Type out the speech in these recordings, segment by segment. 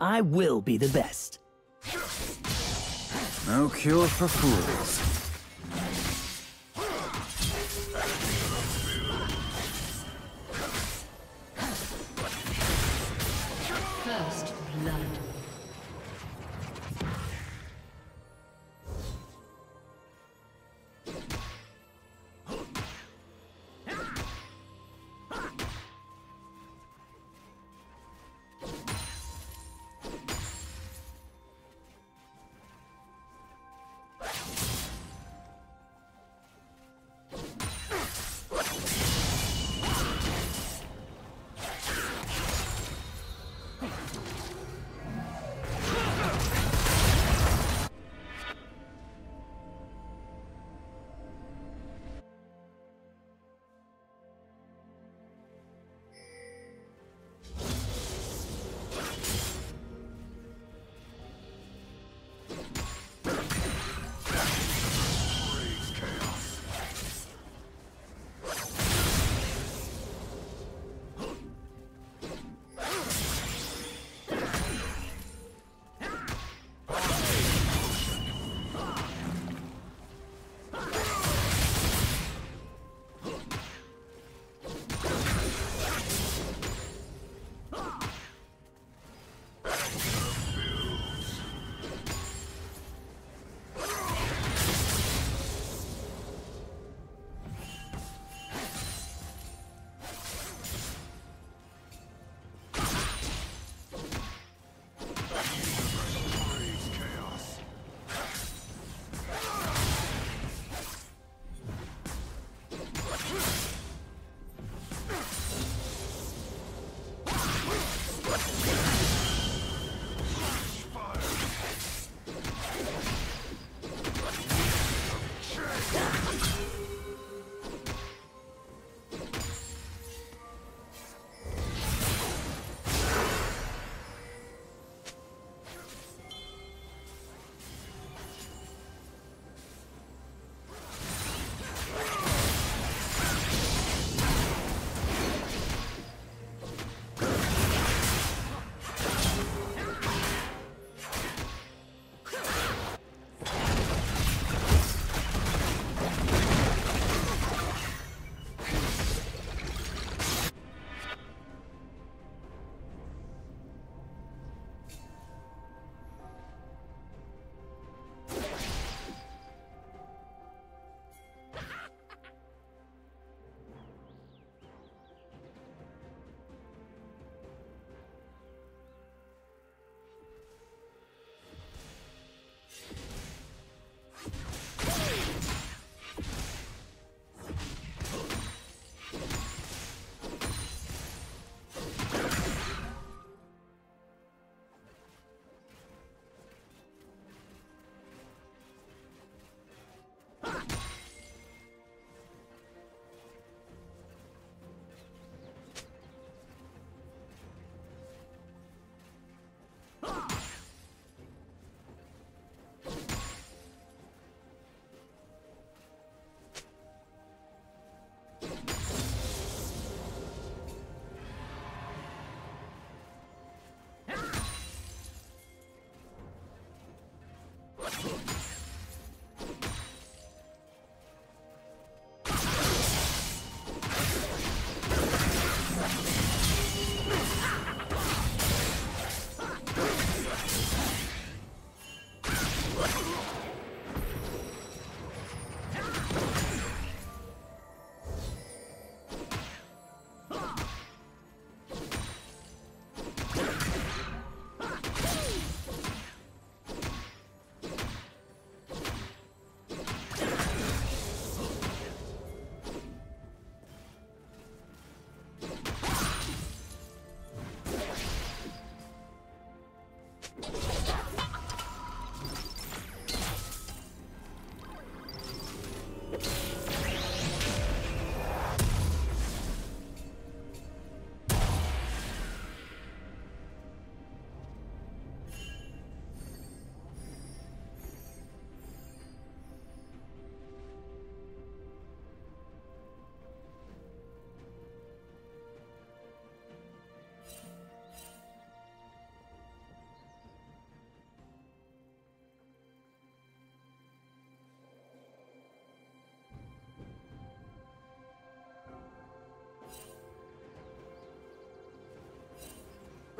I will be the best. No cure for fools.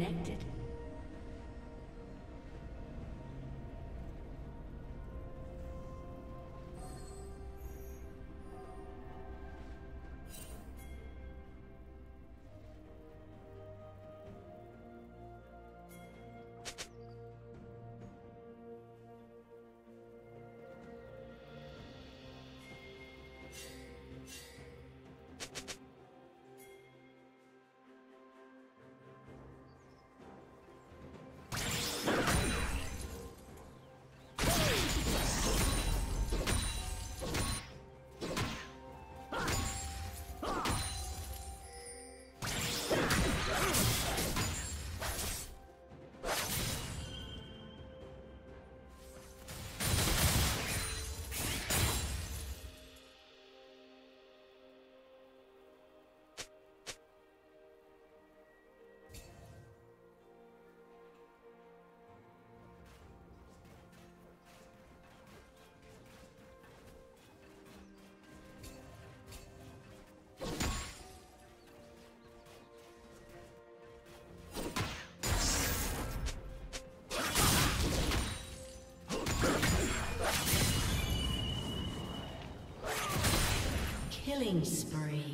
Has Killing spree.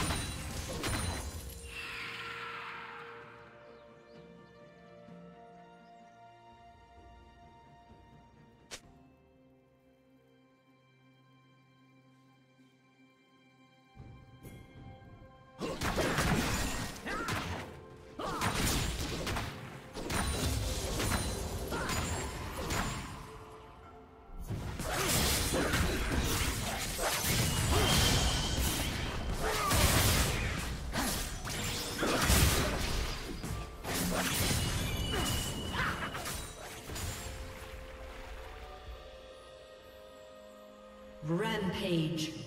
Rampage.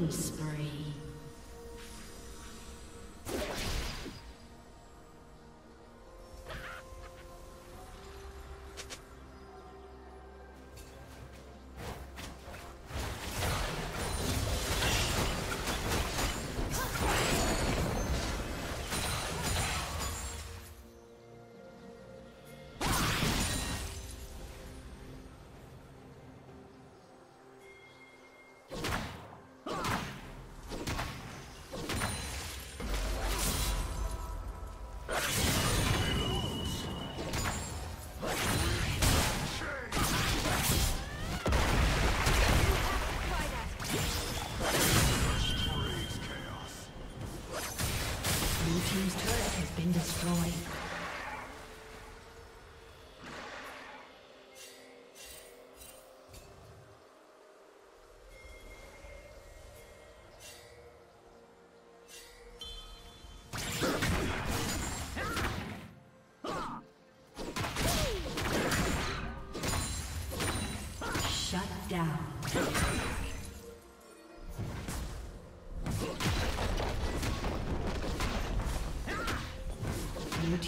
Killing